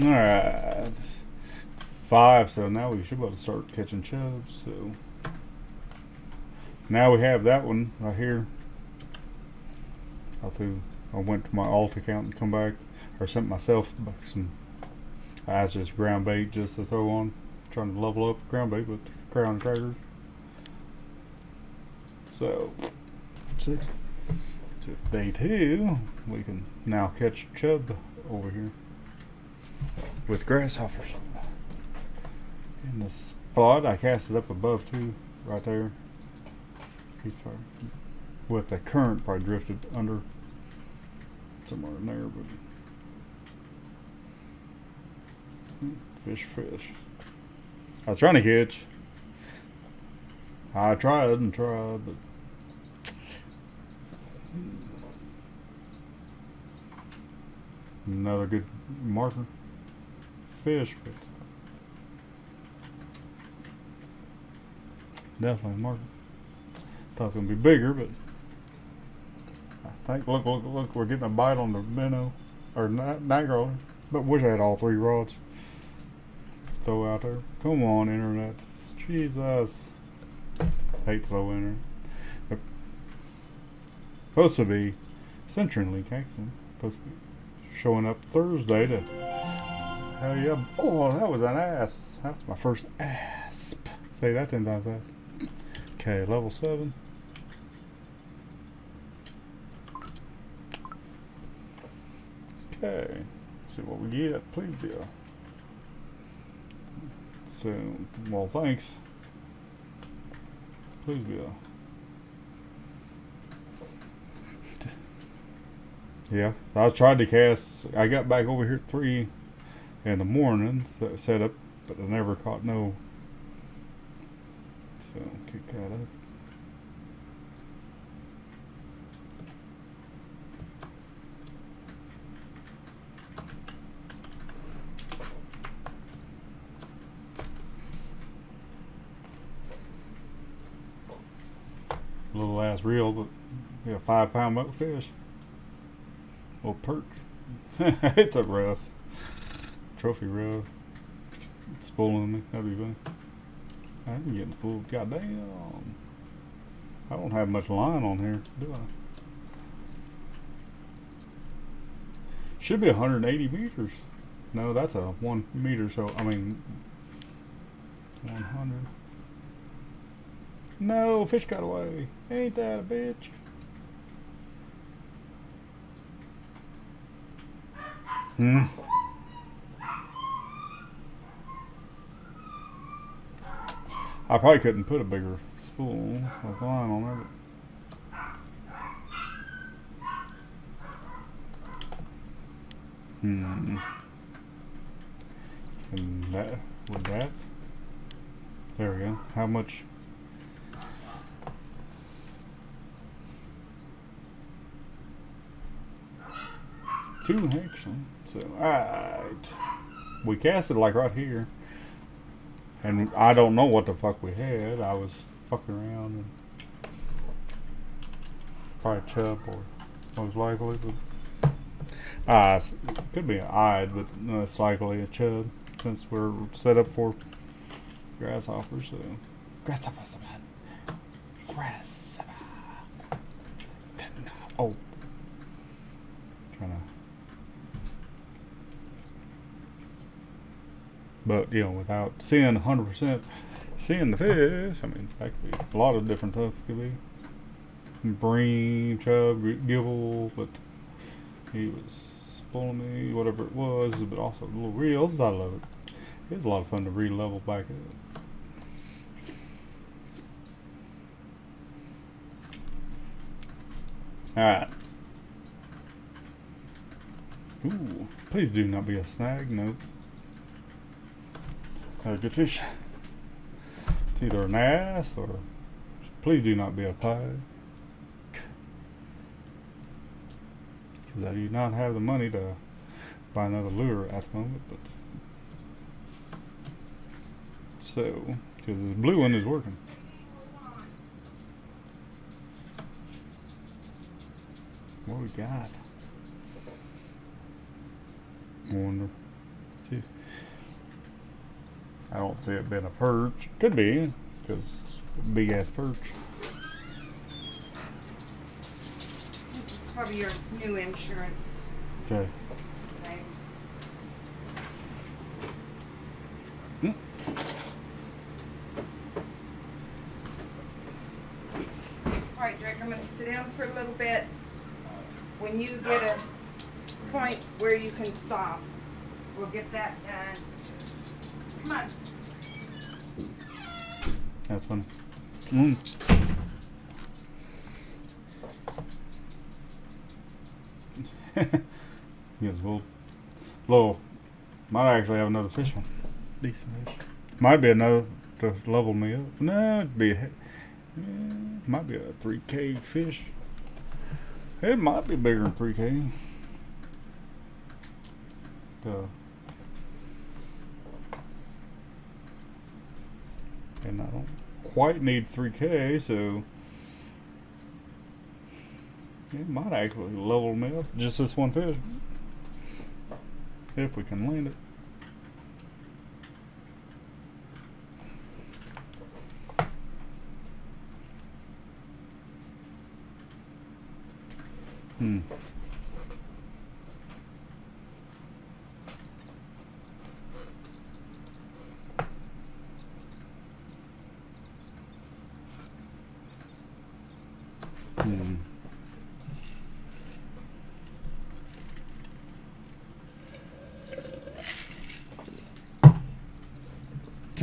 Alright. Five, so now we should be able to start catching chubs. So now we have that one right here. I threw I went to my alt account and come back or sent myself some I just ground bait just to throw on. Trying to level up ground bait with crown crackers. So let's see. So day two, we can now catch chub over here with grasshoppers. In the spot, I cast it up above too, right there. He's probably, with the current, probably drifted under somewhere in there, but fish, fish. I was trying to catch. I tried and tried, but another good marker fish, but definitely marker. Thought it was gonna be bigger, but I think look, look, look, we're getting a bite on the minnow or nigro. But wish I had all three rods. Throw out there. Come on, internet. Jesus. Hate slow internet. Supposed to be CenturyLink actually. Supposed to be showing up Thursday to hell yeah. Oh, that was an asp. That's my first asp. Say that ten times fast. Okay, level seven. Okay. Let's see what we get. Please be a so well thanks. Please a Yeah, I tried to cast. I got back over here at three in the morning, set up, but I never caught no. So kick that up. Little ass reel, but we yeah, five pound fish. Little perch. it's a ruffe. Trophy ruffe. It's pulling me. That'd be funny. I ain't getting full. Goddamn. I don't have much line on here, do I? Should be 180 meters. No, that's a one meter, so, I mean, 100. No, fish got away. Ain't that a bitch? Hmm. I probably couldn't put a bigger spool of line on there, Hmm. And that, with that, there we go. How much Two actually. So, alright. We cast it like right here. And I don't know what the fuck we had. I was fucking around and probably chub or most likely. But, uh, could be an ide, but most likely a chub since we're set up for grasshoppers. So, grasshoppers, man. Grasshopper. Oh. Trying to But, you know, without seeing 100% seeing the fish, I mean, that could be a lot of different stuff. Could be bream, chub, gibel, but he was pulling me, whatever it was, but also little reels. I love it. It's a lot of fun to re-level back up. Alright. Ooh, please do not be a snag. Nope. A good fish. It's either an asp or please do not be a pike. Because I do not have the money to buy another lure at the moment. But so, because the blue one is working. What we got? Wonder. See, I don't see it being a perch. Could be, because big ass perch. This is probably your new insurance. Okay. Hmm. All right, Drake, I'm gonna sit down for a little bit. When you get a point where you can stop, we'll get that done. Come on. That's funny. Mm. yes, well, Lowell might actually have another fish on. Decent fish. Might be another to level me up. No, it'd be a, he- eh, might be a 3K fish. It might be bigger than 3K. Uh, and I don't quite need 3K, so it might actually level me up. Just this one fish. If we can land it. Hmm.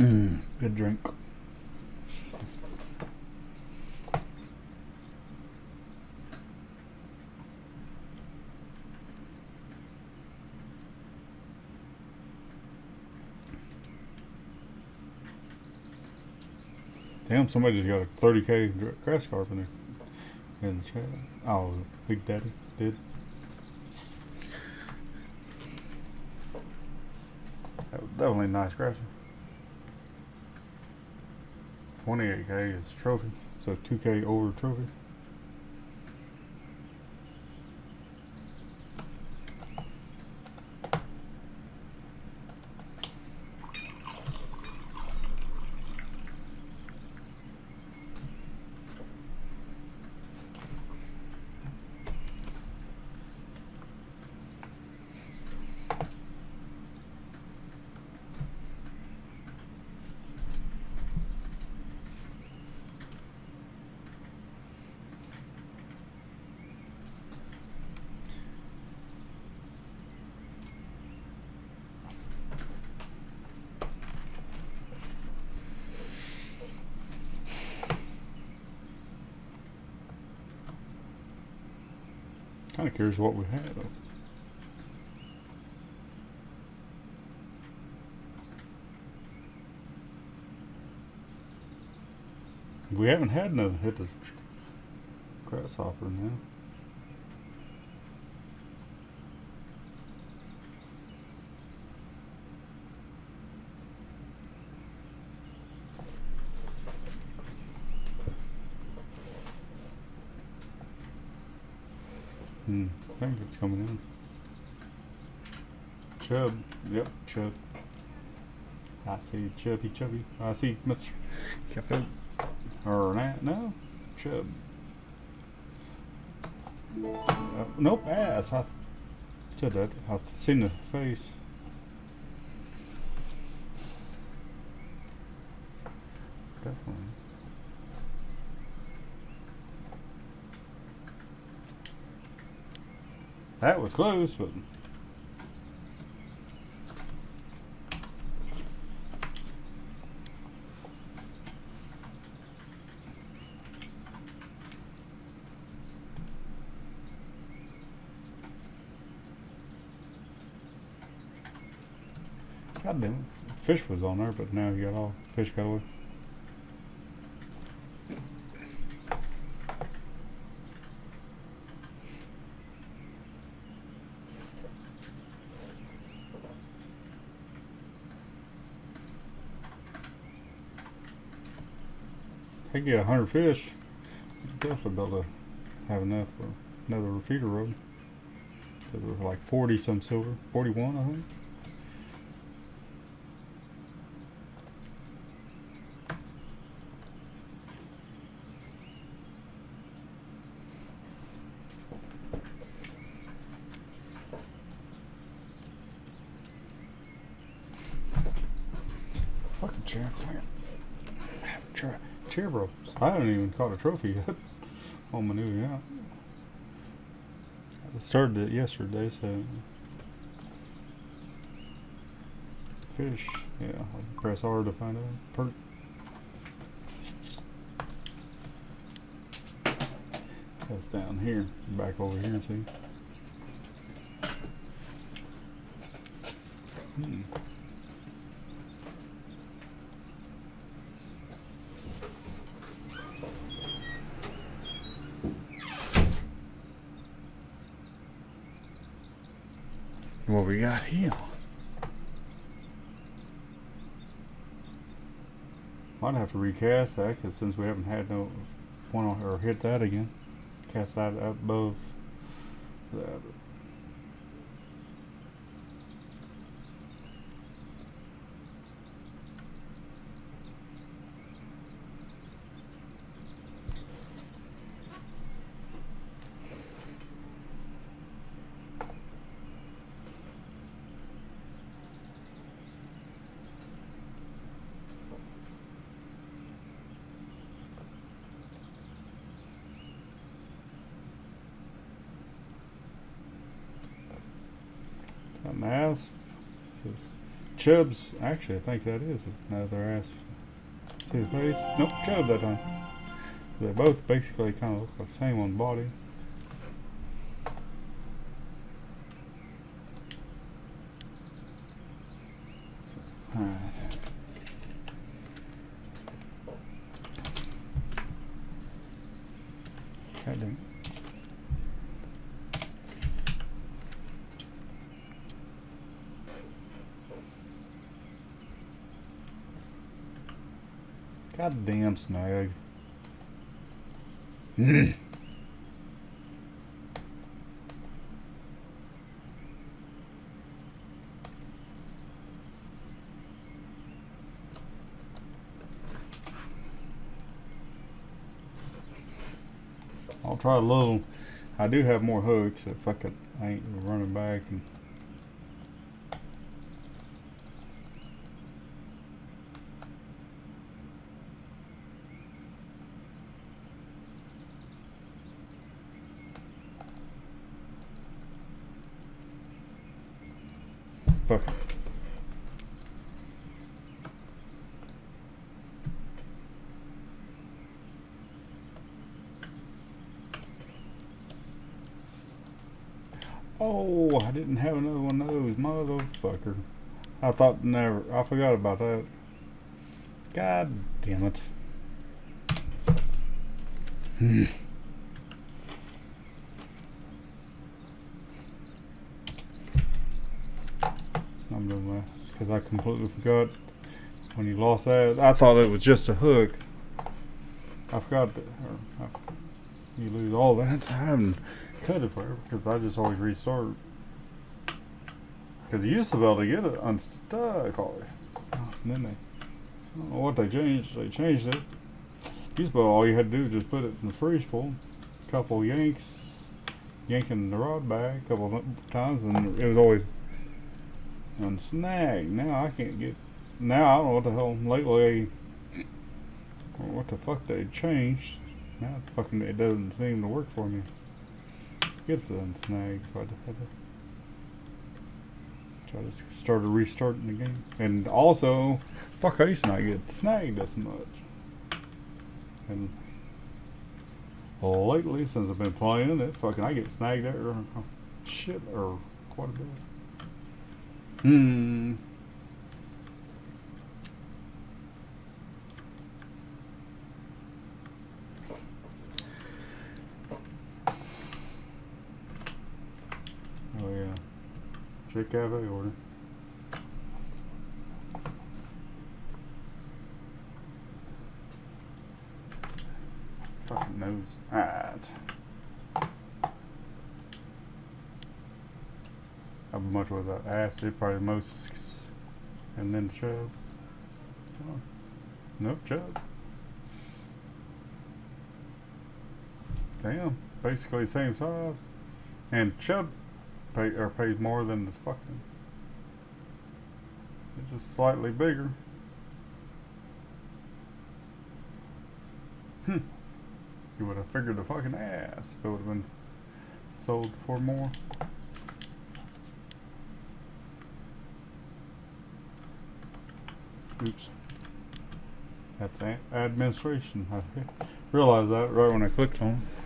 Mm, good drink. Damn, somebody just got a 30k gra- grass carp in there. In the chat. Oh, Big Daddy did. That was definitely nice grasser. 28k is trophy, so 2k over trophy. Kind of curious what we had though. We haven't had no hit the grasshopper now. Hmm, I think it's coming in. Chub, yep, chub. I see chubby chubby. I see Mr. Cafe. Or not, no, chub. Uh, nope, asp. I said that. I've seen the face. Definitely. That was close, but God damn it. Fish was on there, but now you got all fish got away. If get a hundred fish, definitely be able to have enough for another feeder road. There like forty some silver, forty one I think. Fucking chair. Come here. Chair, chair bro. I haven't even caught a trophy yet on my new yacht. I started it yesterday, so. Fish. Yeah, I'll press hard to find a perk. That's down here. Back over here, see? Hmm. What we got here? Might have to recast that because since we haven't had no one on or hit that again, cast that above that. An asp. Cause Chub's actually, I think that is another asp. See the face? Nope, Chubb that time. They both basically kind of look like the same on the body. So, alright. God damn. God damn snag. I'll try a little. I do have more hooks if I could. I ain't running back and. Fuck. Oh, I didn't have another one of those, motherfucker. I thought never. I forgot about that. God damn it. Hmm. I'm doing because I completely forgot when you lost that. I thought it was just a hook. I forgot that. I, you lose all that. time. cut it forever because I just always restart. Because you used to be able to get it unstuck. All, and then they, I don't know what they changed. They changed it. Used to be all you had to do was just put it in the free spool. a Couple yanks, yanking the rod back a couple of times, and it was always snag. Now I can't get. Now I don't know what the hell lately. What the fuck they changed. Now it fucking it doesn't seem to work for me. Get the snag, so I just had to try to start restarting the game. And also, fuck, I used to not get snagged as much. And lately, since I've been playing it, fucking I get snagged there shit or quite a bit. Hmm. Oh yeah. Check cafe order. Fucking nose. Alright. How much was that? Acid, probably most. And then Chub. Oh. Nope, Chub. Damn, basically same size. And Chub pay, are paid more than the fucking. It's just slightly bigger. Hmm. You would have figured the fucking asp if it would have been sold for more. Oops. That's administration. I realized that right when I clicked on it.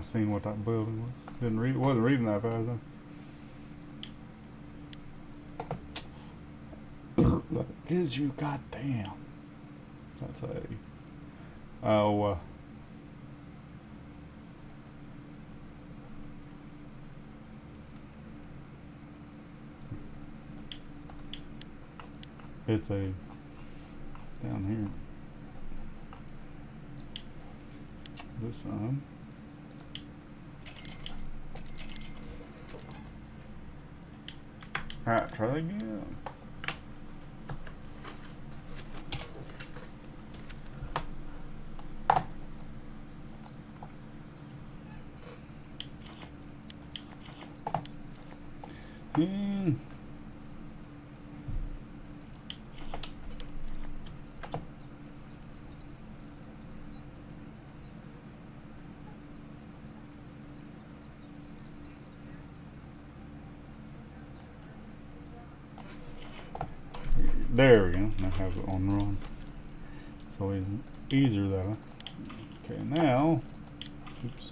I seen what that building was. Didn't read. Wasn't reading that fast. Though. Look, gives you goddamn. That's a. Oh. Uh, it's a down here. This one. Alright, try again. Hmm. There we go. I have it on run. So it's easier that way. Okay, now. Oops.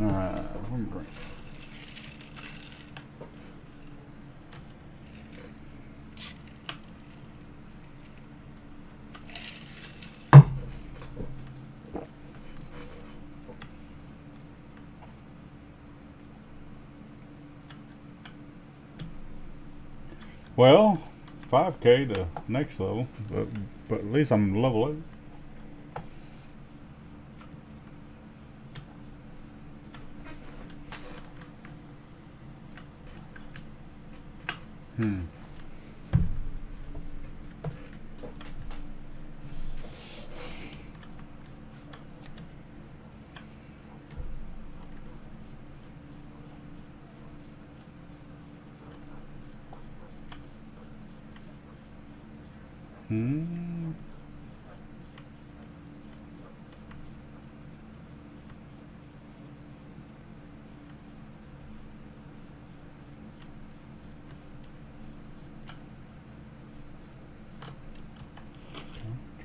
Alright, one more. Well, 5k to next level, but, but at least I'm level 8. Hmm. Hmm.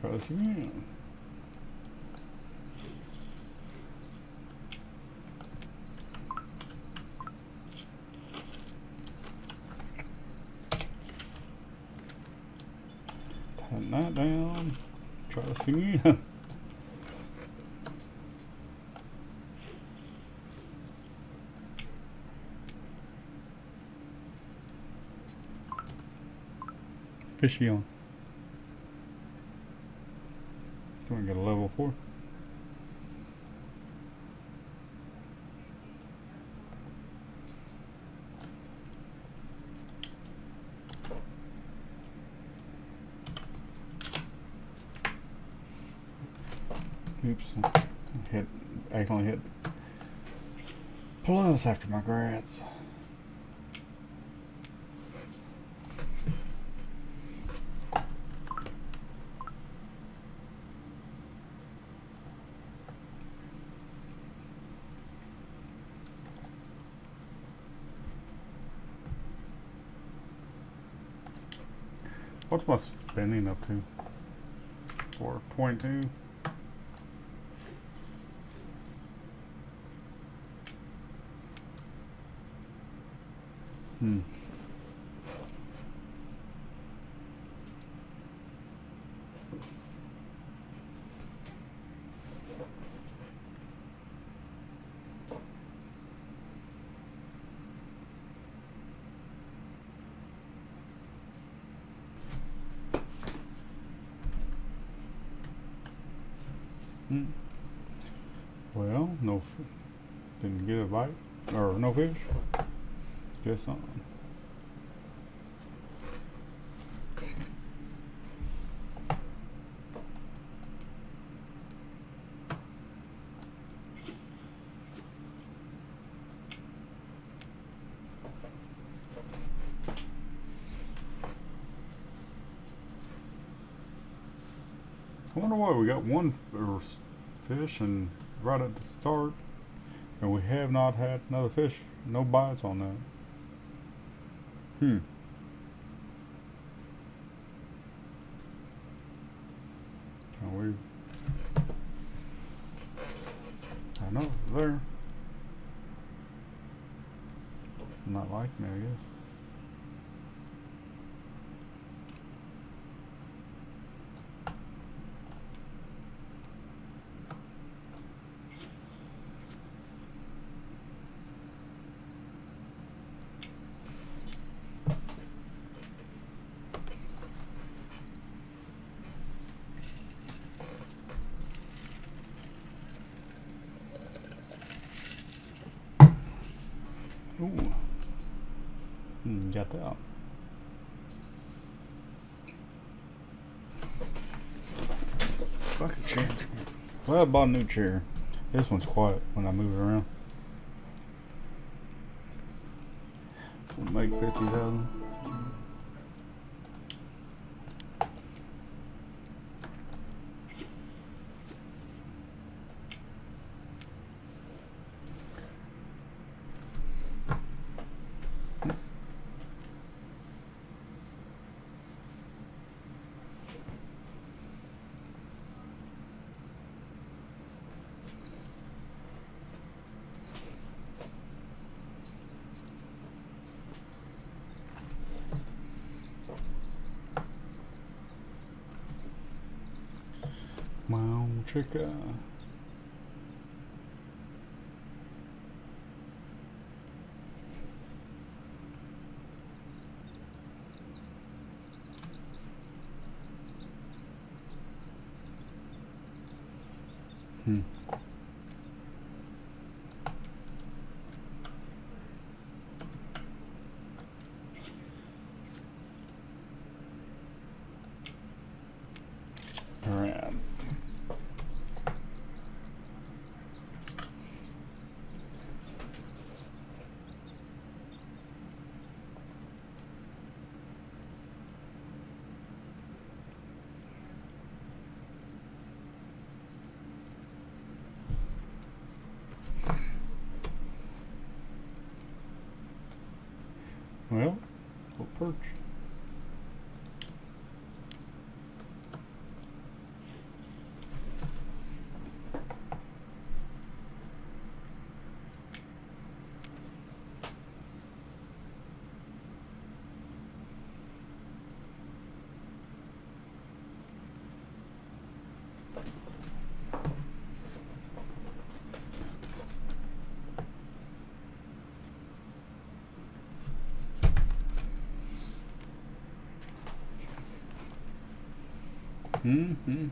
Try this again. Tighten that down. Again. Fishy on. Do we get a level four? was after my grads. What's my spending up to? 4.2. Hmm. Hmm. Well, no, didn't get a bite or no fish. Give us. I wonder why we got one fish and right at the start and we have not had another fish no bites on that Hmm. Ooh. Mm, got that. Fucking chair. Well, I bought a new chair. This one's quiet when I move it around. Make 50,000. Trick. Uh... Well, we'll perch. Mm-hmm.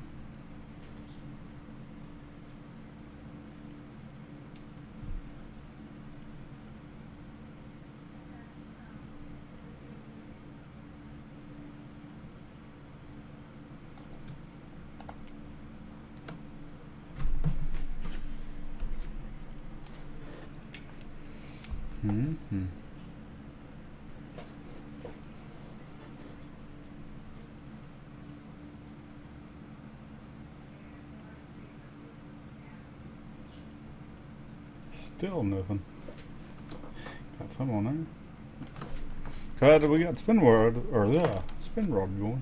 Mm-hmm. Still nothing. Got some on there. Glad we got spin rod or yeah, spin rod going.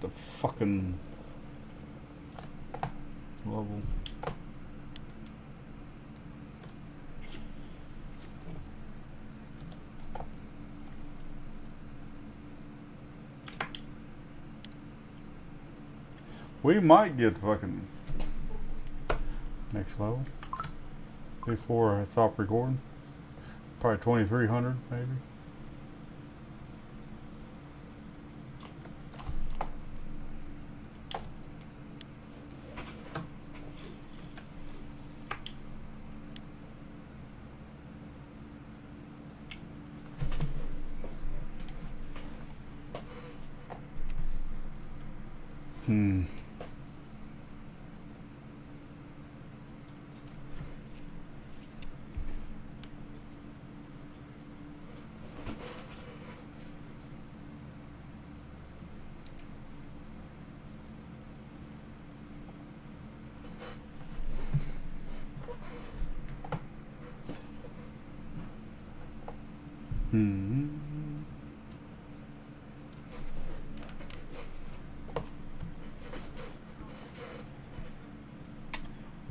Get the fucking level. We might get the fucking next level before I stop recording. Probably 2300 maybe. Hmm. Hmm.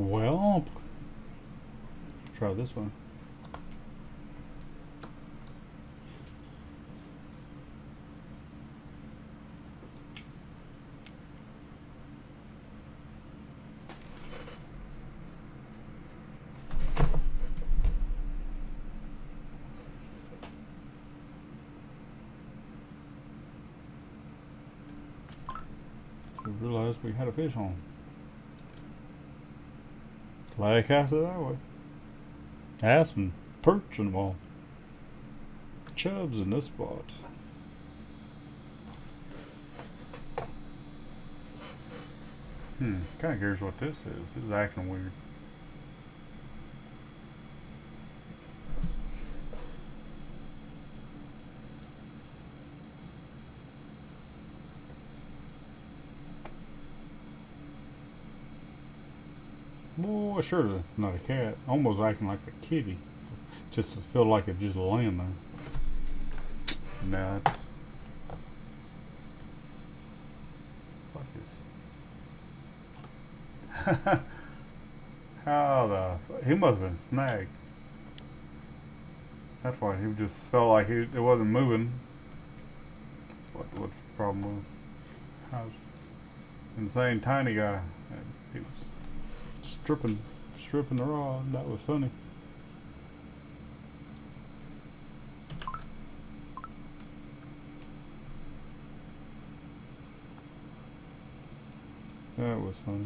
Well, try this one. Realized we had a fish on. Glad I said, I that way. Had some perch and all. Chubs in this spot. Hmm, kinda curious what this is. This is acting weird. Boy, sure not a cat. Almost acting like a kitty. Just to feel like it just laying there. Now it's what is How the he must have been snagged. That's why he just felt like he it wasn't moving. What what the problem was? How's insane tiny guy. He was stripping stripping the rod. That was funny. That was funny.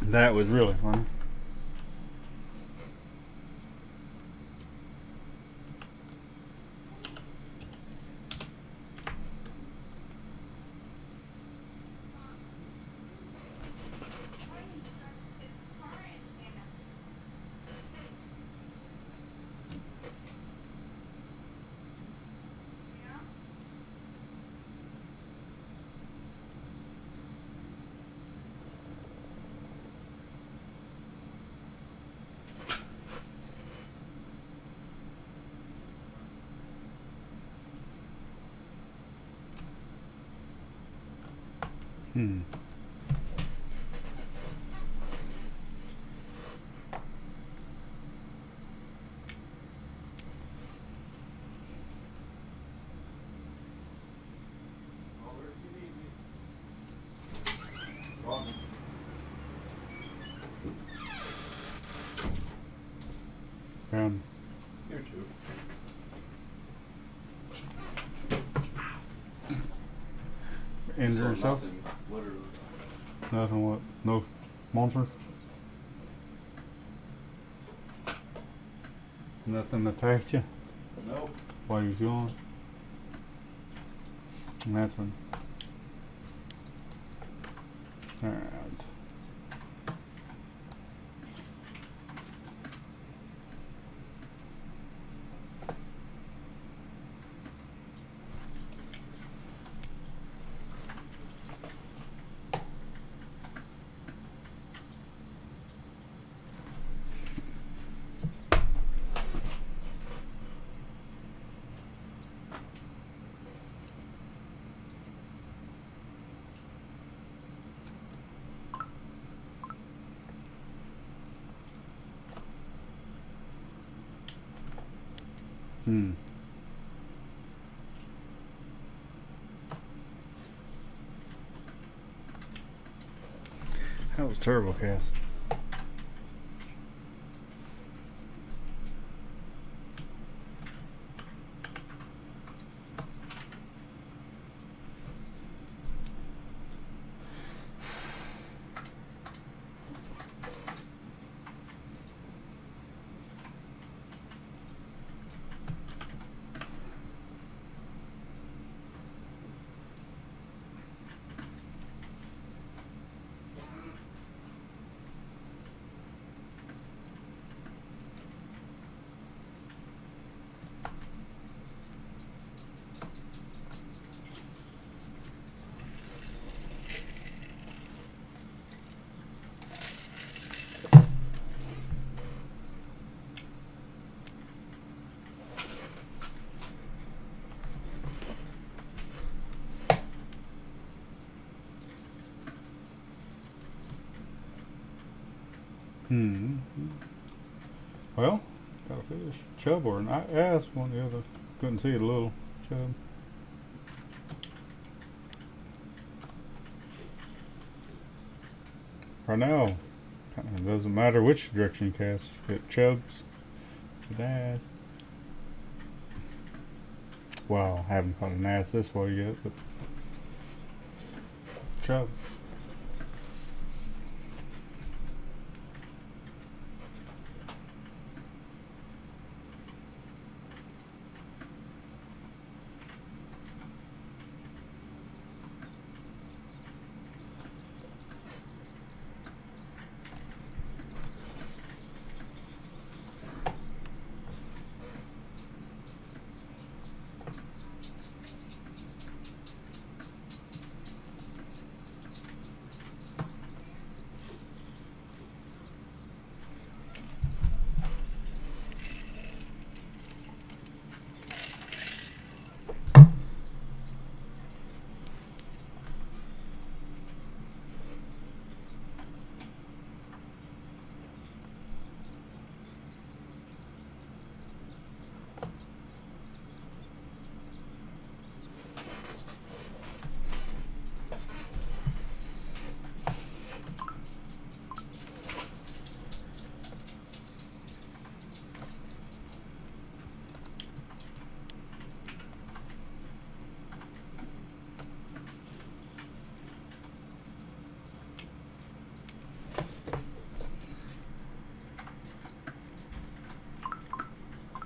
That was really funny. Hmm. Found Here too. injure yourself? Nothing, literally. Nothing. What? No monsters. Nothing attacked you Nope. while you was gone. That's. Alright. Hmm. That was terrible, Hmm. Well, got a fish. Chub or an asp, one or the other. Couldn't see it a little. Chub. Right now, it doesn't matter which direction you cast. Get chubs, get asp. Well, I haven't caught an asp this way yet, but chub.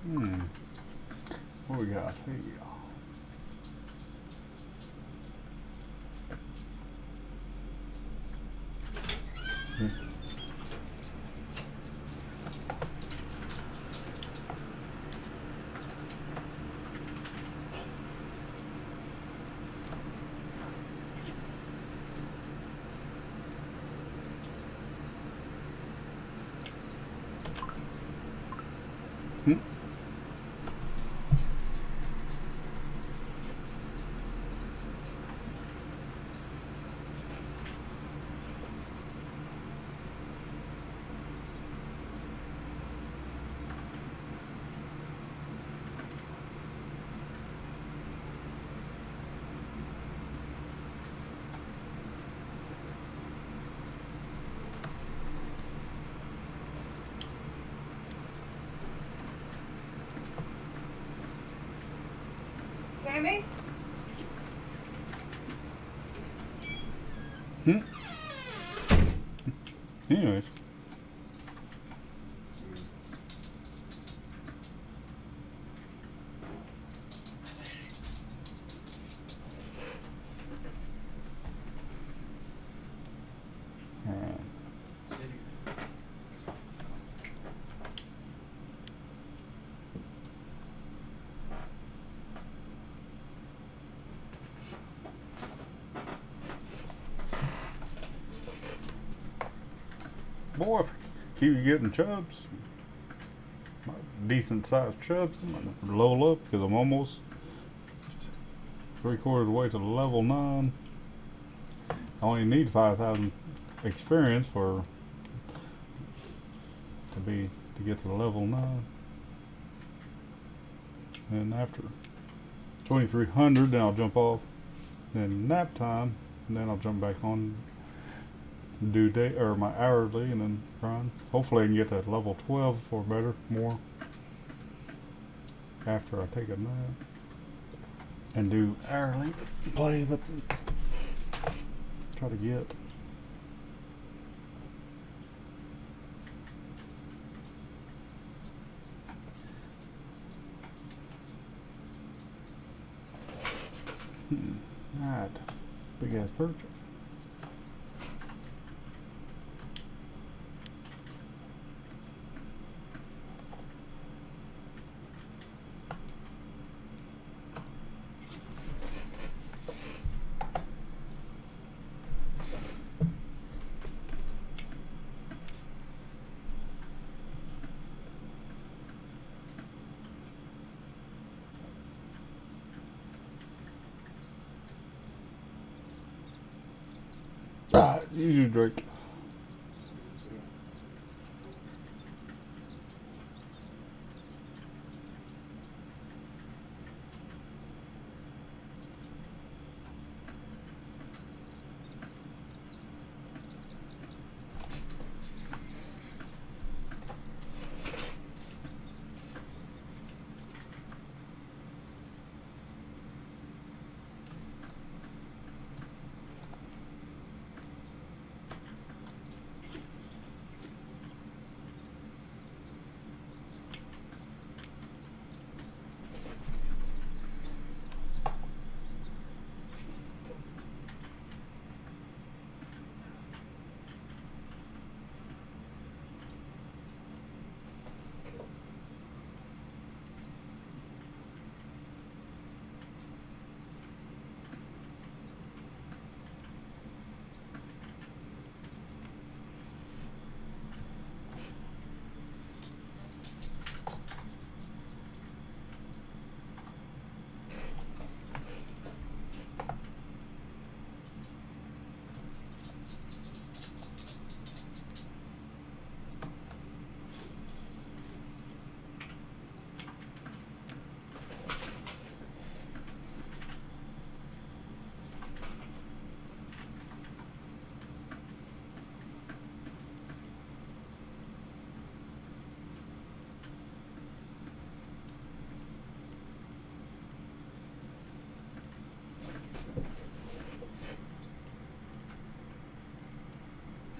Hmm. What we got here? Hmm. Hmm. Anyways. Alright. If I keep getting chubs, decent sized chubs, I'm gonna level up because I'm almost three quarters way to level nine. I only need five thousand experience for to be to get to the level nine. And after twenty three hundred, then I'll jump off. Then nap time, and then I'll jump back on do day or my hourly and then run. Hopefully I can get that level 12 or better, more after I take a nap and do hourly play, but try to get. Hmm. Alright, big ass perch.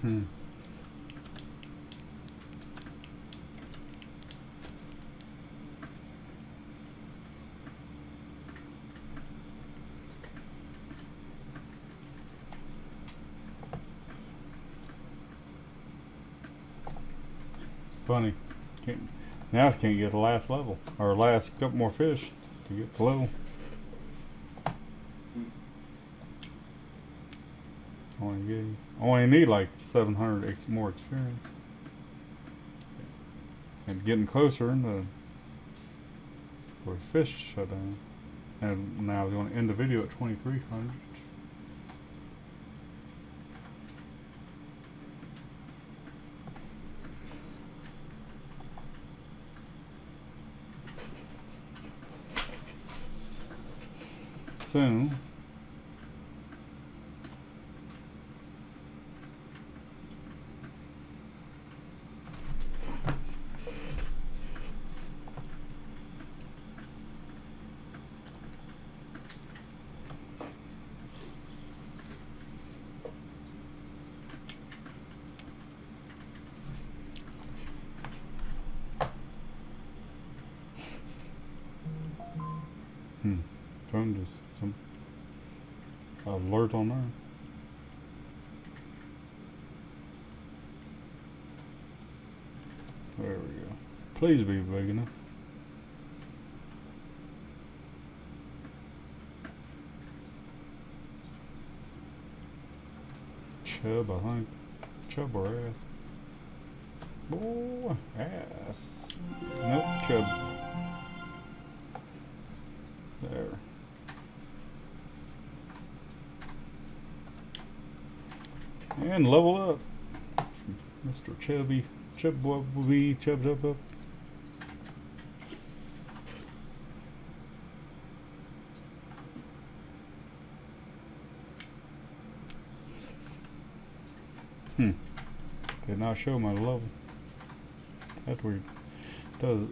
Hmm. Funny. Can't, now I can't get the last level or last couple more fish to get below. Need like 700 ex more experience. And getting closer the where fish shut down. And now we're going to end the video at 2300. Soon. Hmm. Phone just some alert on there. There we go. Please be big enough. Chub, I think. Chub or asp. Boy, asp. Nope, chub. There. And level up. Mr. Chubby. Chub Wubby. Chub Chub. Hmm. Did not show my level. That's weird. Does it?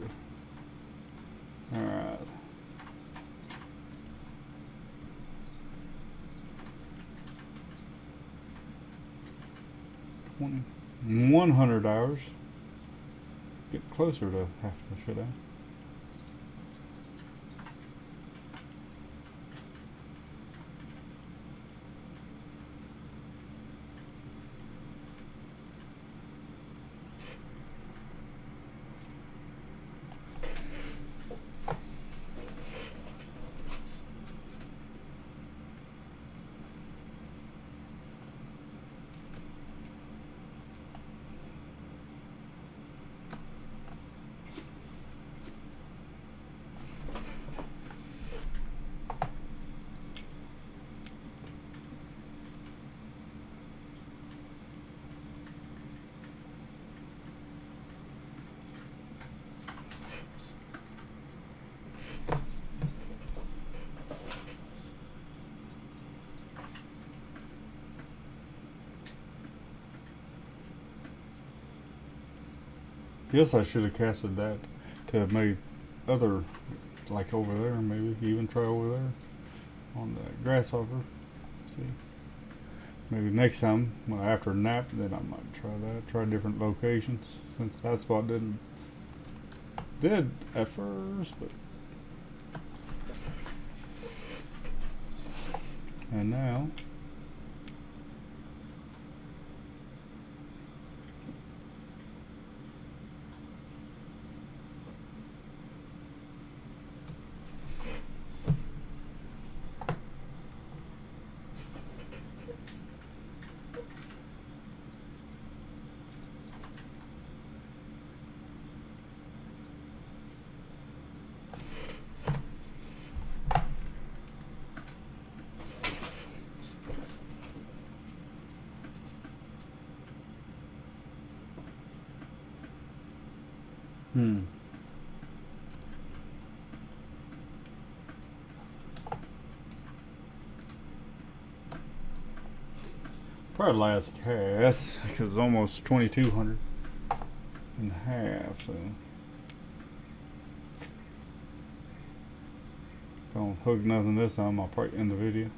Alright. Twenty one hundred hours. Get closer to half the shit out. Guess I should have casted that to have made other, like over there, maybe even try over there on the grasshopper. See, maybe next time well, after a nap, then I might try that. Try different locations since that spot didn't did at first, but and now. Hmm. Probably last cast because it's almost 2200 and a half. So don't hook nothing this time. I'll probably end the video.